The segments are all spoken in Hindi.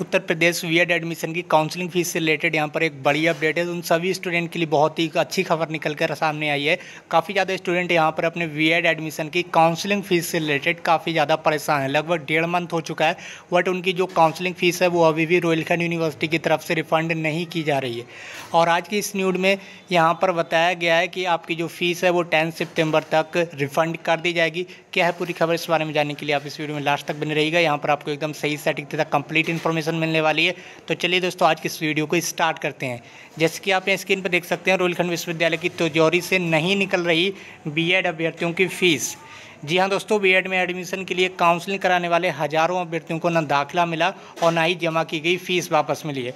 उत्तर प्रदेश वी एडमिशन की काउंसलिंग फ़ीस से रिलेटेड यहाँ पर एक बड़ी अपडेट है। उन सभी स्टूडेंट के लिए बहुत ही अच्छी खबर निकल कर सामने आई है। काफ़ी ज़्यादा स्टूडेंट यहाँ पर अपने वी एडमिशन की काउंसलिंग फ़ीस से रिलेटेड काफ़ी ज़्यादा परेशान है। लगभग डेढ़ मंथ हो चुका है बट उनकी जो काउंसलिंग फ़ीस है वो अभी भी रोहिलखंड यूनिवर्सिटी की तरफ़ से रिफंड नहीं की जा रही है। और आज की इस न्यूड में यहाँ पर बताया गया है कि आपकी जो फ़ीस है वो टेंथ सितंबर तक रिफंड कर दी जाएगी। क्या है पूरी खबर इस बारे में जानने के लिए आप इस वीडियो में लास्ट तक बने रहिएगा। यहाँ पर आपको एकदम सही सेटिंग तथा कंप्लीट इन्फॉर्मेशन मिलने वाली है। तो चलिए दोस्तों, आज की इस वीडियो को स्टार्ट करते हैं। जैसे कि आप यहाँ स्क्रीन पर देख सकते हैं, रोहिलखंड विश्वविद्यालय की तिजोरी से नहीं निकल रही बी अभ्यर्थियों की फ़ीस जी हाँ दोस्तों बी में एडमिशन के लिए काउंसलिंग कराने वाले हज़ारों अभ्यर्थियों को न दाखिला मिला और ना ही जमा की गई फ़ीस वापस मिली है।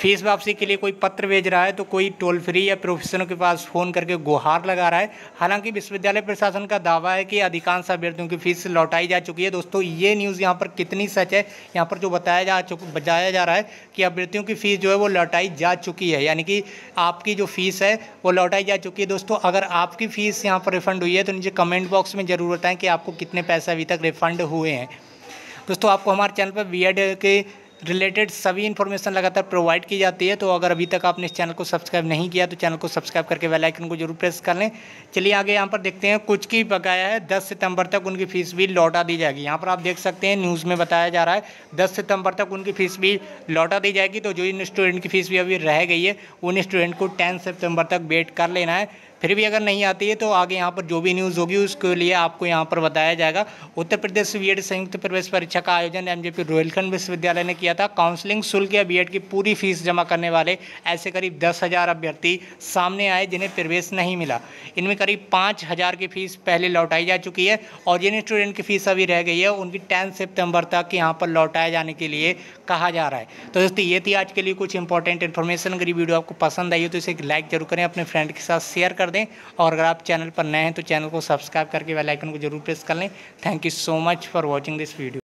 फ़ीस वापसी के लिए कोई पत्र भेज रहा है तो कोई टोल फ्री या प्रोफेसरों के पास फ़ोन करके गुहार लगा रहा है। हालाँकि विश्वविद्यालय प्रशासन का दावा है कि अधिकांश अभ्यर्थियों की फ़ीस लौटाई जा चुकी है। दोस्तों, ये न्यूज़ यहाँ पर कितनी सच है? यहाँ पर जो बताया जा चुक, बताया जा रहा है कि अभ्यर्थियों की फ़ीस जो है वो लौटाई जा चुकी है। यानी कि आपकी जो फ़ीस है वो लौटाई जा चुकी है। दोस्तों, अगर आपकी फ़ीस यहाँ पर रिफ़ंड हुई है तो नीचे कमेंट बॉक्स में ज़रूर बताएँ कि आपको कितने पैसे अभी तक रिफ़ंड हुए हैं। दोस्तों, आपको हमारे चैनल पर बी के रिलेटेड सभी इन्फॉर्मेशन लगातार प्रोवाइड की जाती है तो अगर अभी तक आपने इस चैनल को सब्सक्राइब नहीं किया तो चैनल को सब्सक्राइब करके बेल आइकन को ज़रूर प्रेस कर लें। चलिए आगे यहाँ पर देखते हैं, कुछ की बकाया है 10 सितंबर तक उनकी फ़ीस भी लौटा दी जाएगी। यहाँ पर आप देख सकते हैं न्यूज़ में बताया जा रहा है, दस सितंबर तक उनकी फ़ीस भी लौटा दी जाएगी तो जो इन स्टूडेंट की फ़ीस भी अभी रह गई है, उन स्टूडेंट को टेंथ सितंबर तक वेट कर लेना है। फिर भी अगर नहीं आती है तो आगे यहाँ पर जो भी न्यूज़ होगी, उसके लिए आपको यहाँ पर बताया जाएगा। उत्तर प्रदेश बी संयुक्त प्रवेश परीक्षा का आयोजन एम जे विश्वविद्यालय ने किया था। काउंसलिंग शुल्क या बी की पूरी फ़ीस जमा करने वाले ऐसे करीब दस हज़ार अभ्यर्थी सामने आए, जिन्हें प्रवेश नहीं मिला। इनमें करीब पाँच हज़ार की फ़ीस पहले लौटाई जा चुकी है और जिन स्टूडेंट की फ़ीस अभी रह गई है, उनकी टेंथ सितंबर तक यहाँ पर लौटाए जाने के लिए कहा जा रहा है। तो दोस्तों, ये थी आज के लिए कुछ इंपॉर्टेंट इन्फॉर्मेशन अगर वीडियो आपको पसंद आई हो तो इसे एक लाइक ज़रूर करें, अपने फ्रेंड के साथ शेयर कर दें। और अगर आप चैनल पर नए हैं तो चैनल को सब्सक्राइब करके वेलाइकन को ज़रूर प्रेस कर लें। Thank you so much for watching this video